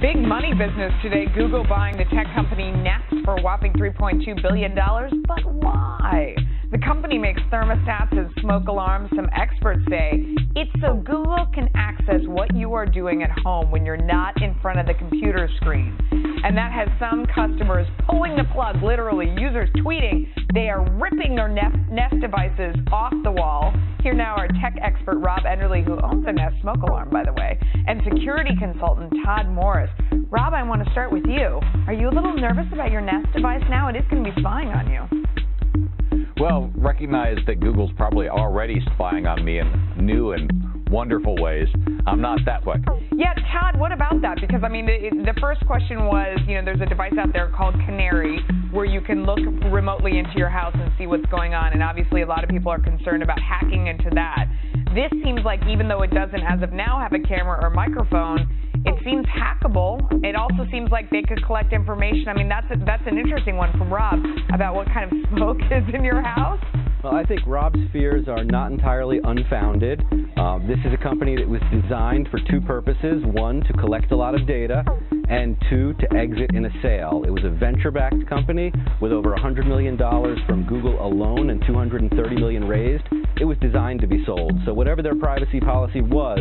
Big money business today. Google buying the tech company Nest for a whopping $3.2 billion. But why? The company makes thermostats and smoke alarms. Some experts say it's so Google can access what you are doing at home when you're not in front of the computer screen. And that has some customers pulling the plug, literally, users tweeting they are ripping their Nest devices off the wall. Here now our tech expert Rob Enderle, who owns a Nest smoke alarm, by the way, and security consultant Todd Morris. Rob, I want to start with you. Are you a little nervous about your Nest device now? It is going to be spying on you. Well, recognize that Google's probably already spying on me in new and wonderful ways. I'm not that way. Yeah, Todd, what about that? Because, I mean, the, the, first question was, you know, there's a device out there called Canary where you can look remotely into your house and see what's going on. And obviously, a lot of people are concerned about hacking into that. This seems like, even though it doesn't, as of now, have a camera or microphone, seems hackable. It also seems like they could collect information. I mean, that's a, that's an interesting one from Rob about what kind of smoke is in your house. Well, I think Rob's fears are not entirely unfounded. Uh, this is a company that was designed for two purposes. One, to collect a lot of data, and two, to exit in a sale. It was a venture-backed company with over $100 million from Google alone and 230 million raised. It was designed to be sold. So whatever their privacy policy was,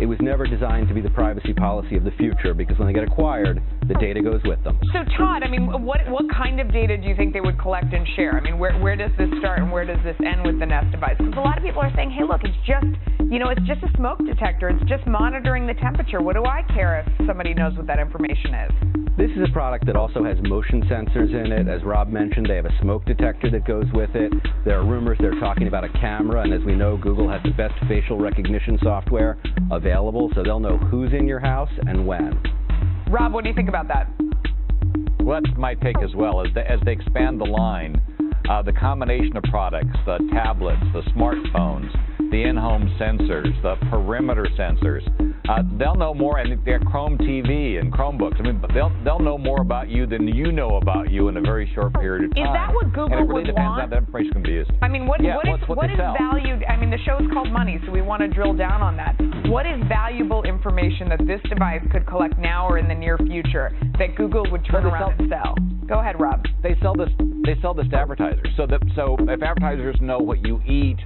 it was never designed to be the privacy policy of the future because when they get acquired, the data goes with them. So Todd, I mean, what what kind of data do you think they would collect and share? I mean, where where does this start and where does this end with the Nest device? Because a lot of people are saying, hey, look, it's just you know, it's just a smoke detector. It's just monitoring the temperature. What do I care if somebody knows what that information is? This is a product that also has motion sensors in it. As Rob mentioned, they have a smoke detector that goes with it. There are rumors they're talking about a camera, and as we know, Google has the best facial recognition software available, so they'll know who's in your house and when. Rob, what do you think about that? Well, that's my take as well. As they, as they expand the line, uh, the combination of products, the tablets, the smartphones, the in-home sensors, the perimeter sensors. Uh, they'll know more, and their Chrome TV and Chromebooks. I mean, they'll they'll know more about you than you know about you in a very short period of time. Is that what Google and it really would depends want? how that information can be used. I mean, what yeah, what is, what, what is valued? I mean, the show is called Money, so we want to drill down on that. What is valuable information that this device could collect now or in the near future that Google would turn around sell, and sell? Go ahead, Rob. They sell this. They sell this to advertisers. So that so if advertisers know what you eat,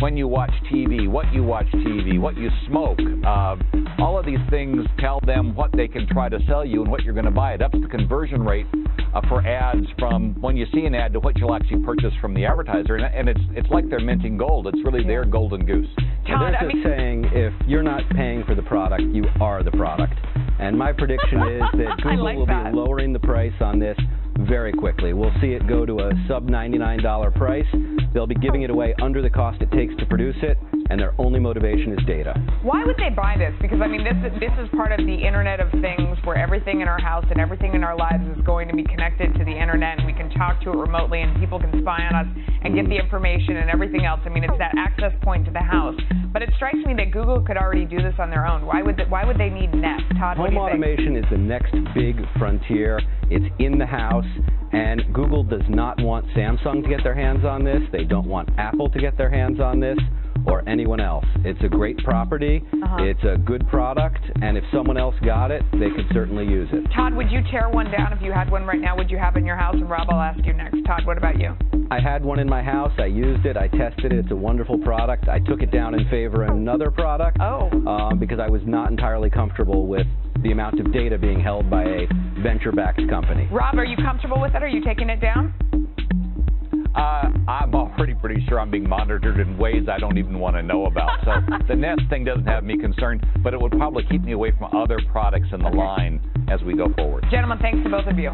when you watch TV, what you watch TV, what you smoke, uh, all of these things tell them what they can try to sell you and what you're going to buy. It ups the conversion rate uh, for ads from when you see an ad to what you'll actually purchase from the advertiser, and, and it's it's like they're minting gold. It's really their golden goose. Todd, there's I a mean, saying: if you're not paying for the product, you are the product. And my prediction is that Google like will that. be lowering the price on this very quickly. We'll see it go to a sub $99 price. They'll be giving it away under the cost it takes to produce it, and their only motivation is data. Why would they buy this? Because I mean, this is, this is part of the Internet of Things, everything in our house and everything in our lives is going to be connected to the internet, and we can talk to it remotely, and people can spy on us and get the information and everything else. I mean, it's that access point to the house. But it strikes me that Google could already do this on their own. Why would they, why would they need Nest? Todd, Home automation think? is the next big frontier. It's in the house, and Google does not want Samsung to get their hands on this. They don't want Apple to get their hands on this or anyone else. It's a great property. Uh-huh. It's a good product, and if someone else got it, they could certainly use it. Todd, would you tear one down if you had one right now? Would you have it in your house? And Rob, I'll ask you next. Todd, what about you? I had one in my house. I used it. I tested it. It's a wonderful product. I took it down in favor of another product oh. um, because I was not entirely comfortable with the amount of data being held by a venture-backed company. Rob, are you comfortable with it? Are you taking it down? Uh, I'm already pretty sure I'm being monitored in ways I don't even want to know about. So the Nest thing doesn't have me concerned, but it would probably keep me away from other products in the okay. line as we go forward. Gentlemen, thanks to both of you.